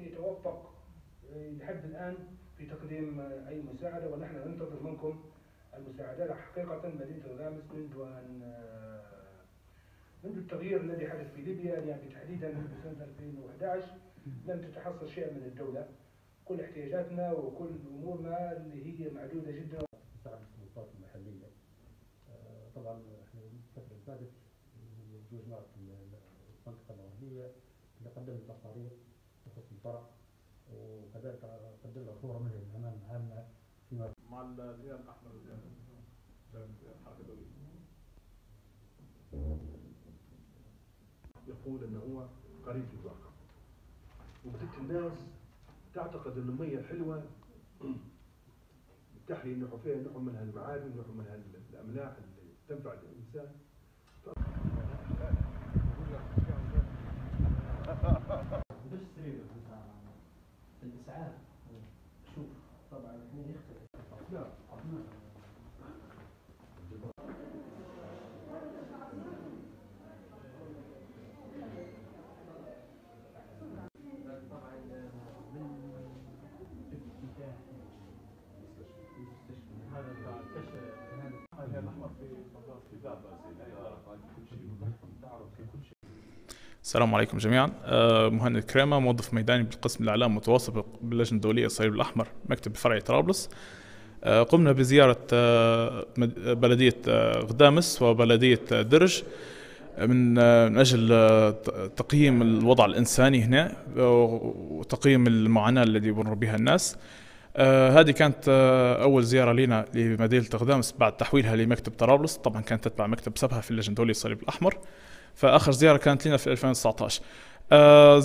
لم يتوفق آه، لحد الآن في تقديم آه، أي مساعدة ونحن ننتظر منكم المساعدة. حقيقة مدينة الغامس منذ أن آه، منذ التغيير الذي حدث في ليبيا. يعني تحديدا منذ سنة 2011 لم تتحصل شيء من الدولة. كل احتياجاتنا وكل أمورنا اللي هي معدودة جدا. مساعدة السلطات المحلية. آه، طبعا إحنا الفترة اللي فاتت في المنطقة الغربية اللي قدمنا تقارير الفرع وكذلك قدمنا صورة منها أمام عامة فيما مع الهلال الأحمر الحركة الدوليه يقول انه هو قريب للواقع وبدت الناس تعتقد إن المية الحلوه تحلي انه فيها نوع من المعادن نوع من الأملاح اللي تنفع الانسان الاسعاف شوف طبعا هنا يختلف لا هذا بتاع الكشف الهلال الاحمر في في كل شيء تعرف في كل شيء السلام عليكم جميعا. آه، مهند كريمة موظف ميداني بالقسم الإعلام متواصل باللجنة الدولية الصليب الأحمر مكتب فرع طرابلس. آه، قمنا بزيارة آه، آه، غدامس وبلدية آه، درج. من ت- تقييم الوضع الإنساني هنا وتقييم المعاناة التي يمر بها الناس. آه، هذه كانت آه، أول زيارة لنا لمدينة غدامس بعد تحويلها لمكتب طرابلس. طبعا كانت تتبع مكتب سبها في اللجنة الدولية الصليب الأحمر. فآخر زيارة كانت لنا في 2019 آه،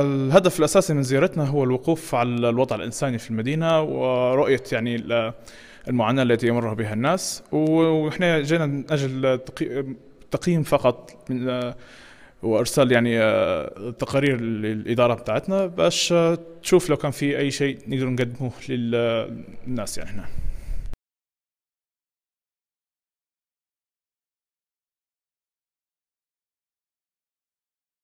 الهدف الأساسي من زيارتنا هو الوقوف على الوضع الإنساني في المدينة ورؤية يعني ال- المعاناة التي يمر بها الناس. وإحنا جينا من تقي- تقييم فقط من آه، وارسال يعني آه، تقارير للإدارة بتاعتنا باش آه، تشوف لو كان في أي شيء نقدر نقدمه للناس يعني هنا.